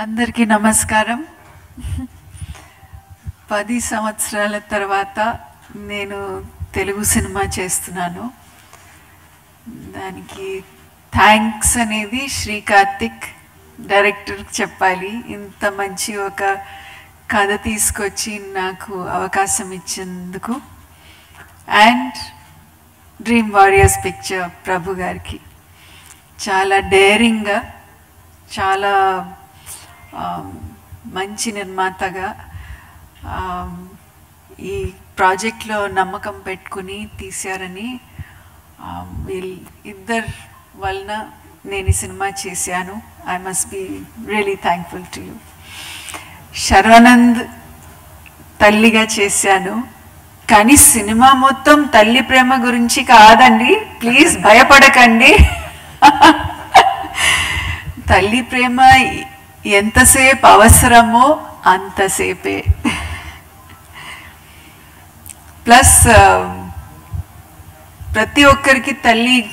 అందరికీ నమస్కారం. పది సంవత్సరాల తర్వాత నేను తెలుగు సినిమా చేస్తున్నాను. దానికి థ్యాంక్స్ అనేది శ్రీ కార్తిక్ డైరెక్టర్కి చెప్పాలి. ఇంత మంచి ఒక కథ తీసుకొచ్చి నాకు అవకాశం ఇచ్చేందుకు. And dream warriors picture Prabhu గారికి. చాలా డేరింగ్గా చాలా మంచి నిర్మాతగా ఈ ప్రాజెక్ట్లో నమ్మకం పెట్టుకుని తీశారని వీళ్ళు ఇద్దరు వలన నేను ఈ సినిమా చేశాను. I must be really thankful to you Sharwanand తల్లిగా చేశాను. కానీ సినిమా మొత్తం తల్లి ప్రేమ గురించి కాదండి. ప్లీజ్ భయపడకండి. తల్లి ప్రేమ ఎంతసేపు అవసరమో అంతసేపే. ప్లస్ ప్రతి ఒక్కరికి తల్లి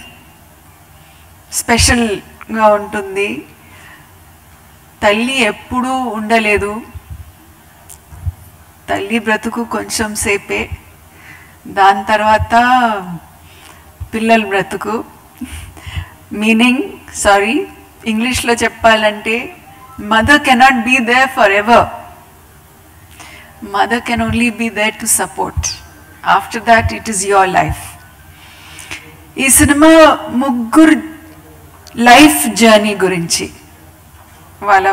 స్పెషల్గా ఉంటుంది. తల్లి ఎప్పుడూ ఉండలేదు. తల్లి బ్రతుకు కొంచెం సేపే. దాని తర్వాత పిల్లల బ్రతుకు. మీనింగ్ సారీ ఇంగ్లీష్లో చెప్పాలంటే mother cannot be there for ever mother can only be there to support after that it is your life ఈ సినిమా ముగ్గురు లైఫ్ జర్నీ గురించి వాళ్ళ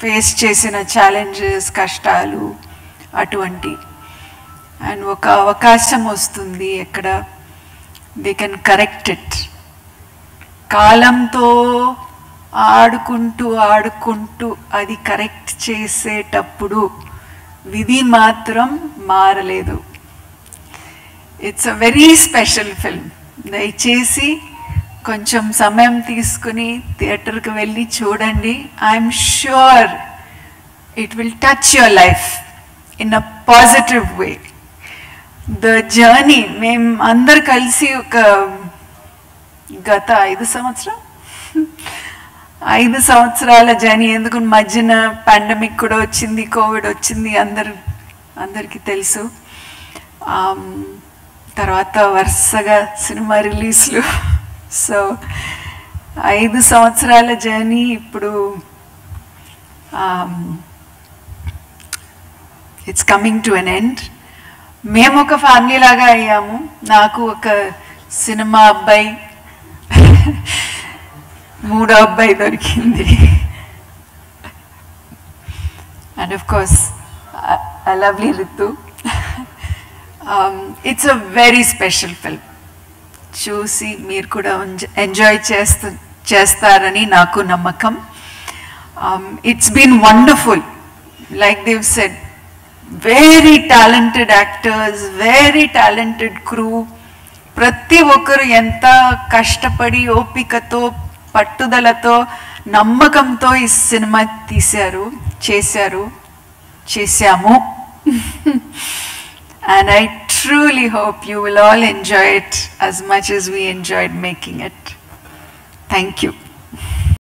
ఫేస్ చేసిన ఛాలెంజెస్ కష్టాలు అటువంటి. అండ్ ఒక అవకాశం వస్తుంది ఎక్కడ. దే కెన్ కరెక్ట్ ఇట్ కాలంతో ఆడుకుంటూ ఆడుకుంటూ అది కరెక్ట్ చేసేటప్పుడు విధి మాత్రం మారలేదు. It's a very special film దయచేసి కొంచెం సమయం తీసుకుని థియేటర్కి వెళ్ళి చూడండి. I'm sure it will touch your life in a positive way the journey మేము అందరు కలిసి ఒక గత ఐదు సంవత్సరం ఐదు సంవత్సరాల జర్నీ ఎందుకు మధ్యన పాండమిక్ కూడా వచ్చింది కోవిడ్ వచ్చింది అందరు అందరికీ తెలుసు. తర్వాత వరుసగా సినిమా రిలీజ్లు. సో ఐదు సంవత్సరాల జర్నీ ఇప్పుడు it's coming to an end మేము ఒక ఫ్యామిలీ లాగా అయ్యాము. నాకు ఒక సినిమా అబ్బాయి మూడో అబ్బాయి దొరికింది and of course lovely Ritu it's a very special film చూసి మీరు కూడా ఎంజాయ్ చేస్తూ చేస్తారని నాకు నమ్మకం. It's been wonderful like Dev said very talented actors very talented crew ప్రతి ఒక్కరు ఎంత కష్టపడి ఓపికతో పట్టుదలతో నమ్మకంతో ఈ సినిమా తీశారు చేశారు చేశాము and I truly hope you will all enjoy it as much as we enjoyed making it. Thank you.